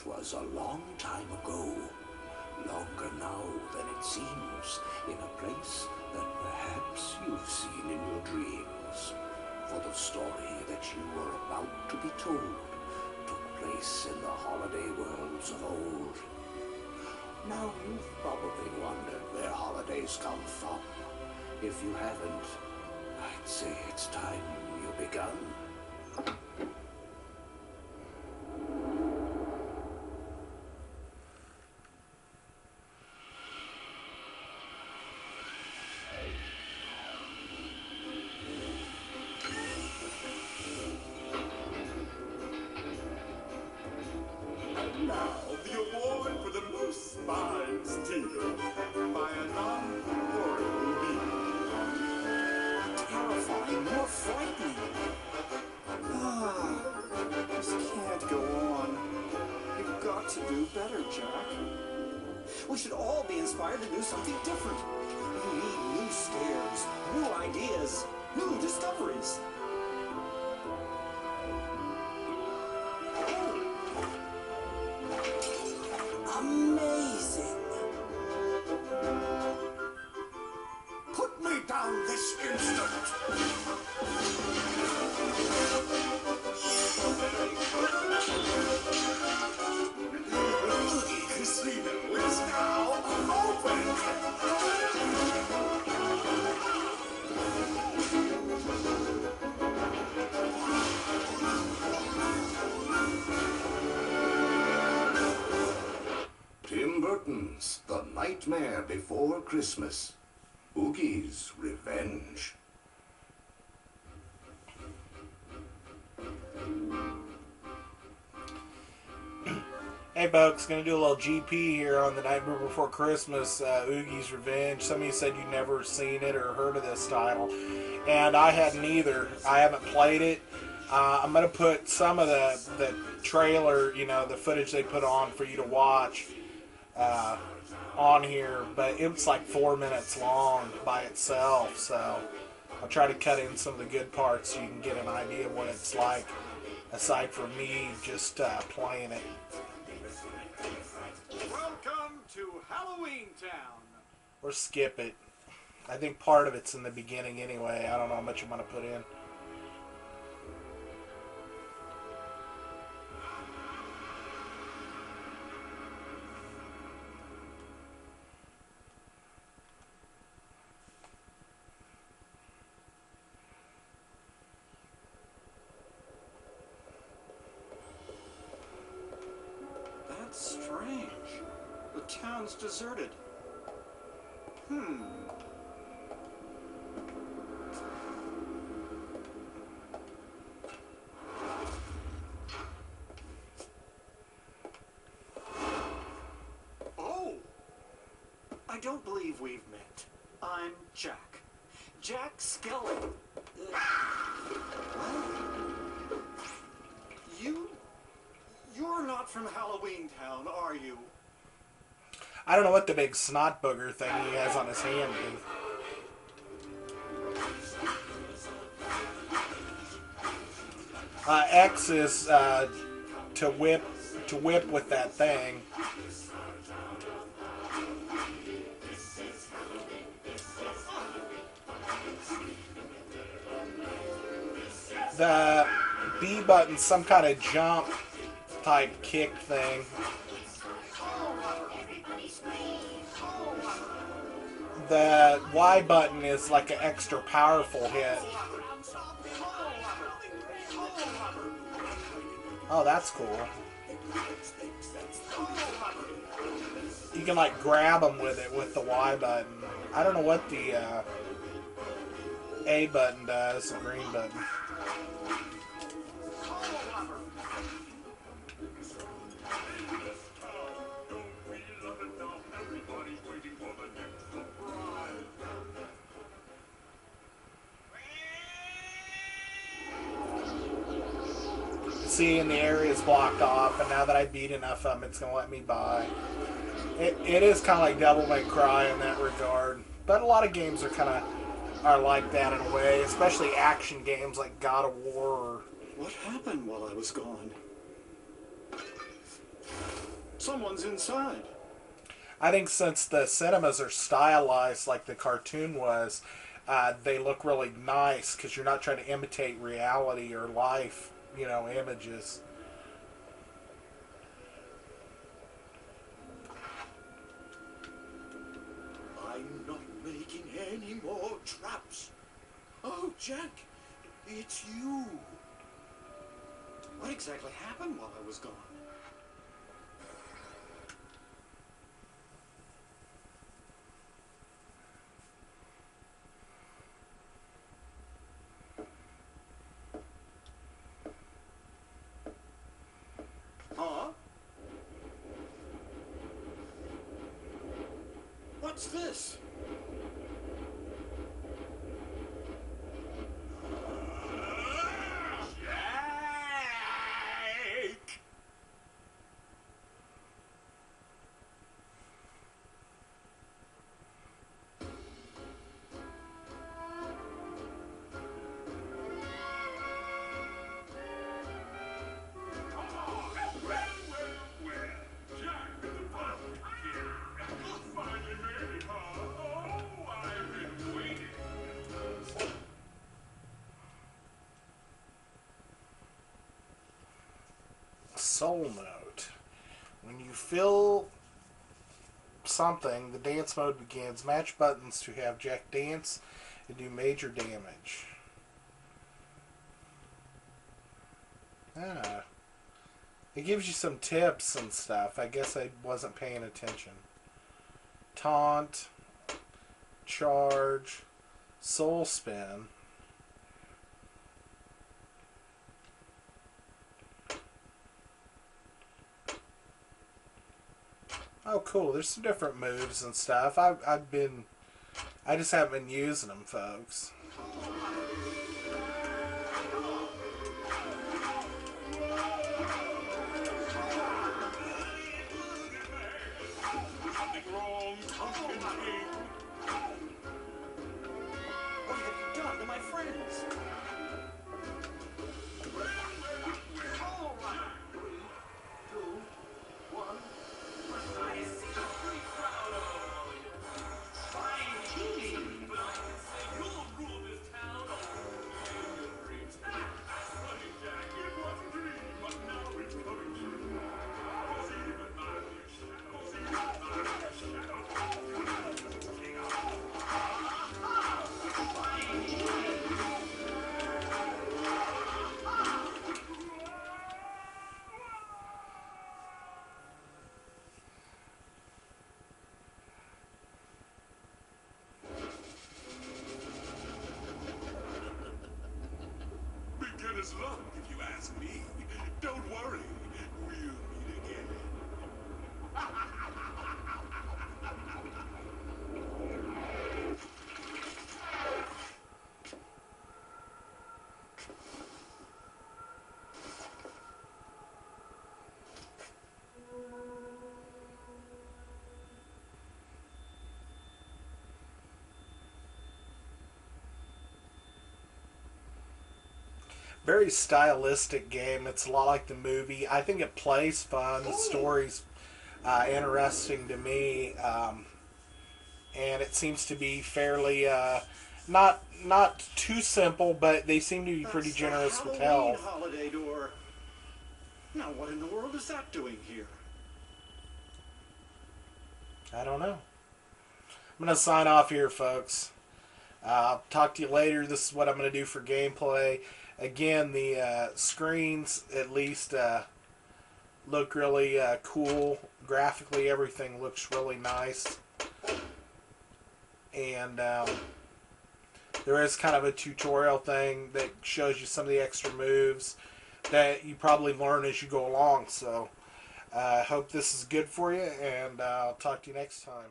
'Twas a long time ago, longer now than it seems, in a place that perhaps you've seen in your dreams. For the story that you were about to be told took place in the holiday worlds of old. Now you've probably wondered where holidays come from. If you haven't, I'd say it's time you begun. Inspired to do something different. We need new scares, new ideas, new discoveries. The Nightmare Before Christmas. Oogie's Revenge. Hey, folks, gonna do a little GP here on the Nightmare Before Christmas, uh, Oogie's Revenge. Some of you said you'd never seen it or heard of this title, and I hadn't either. I haven't played it. Uh, I'm gonna put some of the the trailer, you know, the footage they put on for you to watch uh, on here, but it's like four minutes long by itself. So I'll try to cut in some of the good parts so you can get an idea of what it's like, aside from me just uh, playing it. Welcome to Halloween Town. or skip it. I think part of it's in the beginning anyway. I don't know how much I'm going to put in. That's strange. The town's deserted. Hmm. Oh! I don't believe we've met. I'm Jack. Jack Skelly. You you're not from Halloween Town, are you? I don't know what the big snot booger thing he has on his hand is. Uh, X is uh, to whip to whip with that thing. The B button, some kind of jump type kick thing. The Y button is like an extra powerful hit. Oh, that's cool. You can like grab them with it with the Y button. I don't know what the uh, A button does, the green button. See, and the area is blocked off, and now that I beat enough of them, it's going to let me by. It, it is kind of like Devil May Cry in that regard, but a lot of games are kind of are like that in a way, especially action games like God of War or What happened while I was gone? Someone's inside. I think since the cinemas are stylized like the cartoon was, uh, they look really nice because you're not trying to imitate reality or life, you know, images. I'm not making any more traps. Oh, Jack, it's you. What exactly happened while I was gone? What's this? Soul Note. When you fill something, the dance mode begins. Match buttons to have Jack dance and do major damage. Ah. It gives you some tips and stuff. I guess I wasn't paying attention. Taunt, charge, soul spin. Oh, cool. There's some different moves and stuff. I've, I've been. I just haven't been using them, folks. Beginner's luck, if you ask me. Don't worry, we'll meet again. Very stylistic game. It's a lot like the movie. I think it plays fun. The story's uh, interesting to me, um, and it seems to be fairly uh, not not too simple, but they seem to be pretty That's the generous with help. holiday door. Now, what in the world is that doing here? I don't know. I'm gonna sign off here, folks. Uh, I'll talk to you later. This is what I'm gonna do for gameplay. Again, the uh, screens at least uh, look really uh, cool. Graphically, everything looks really nice. And um, there is kind of a tutorial thing that shows you some of the extra moves that you probably learn as you go along. So, I uh, hope this is good for you, and I'll talk to you next time.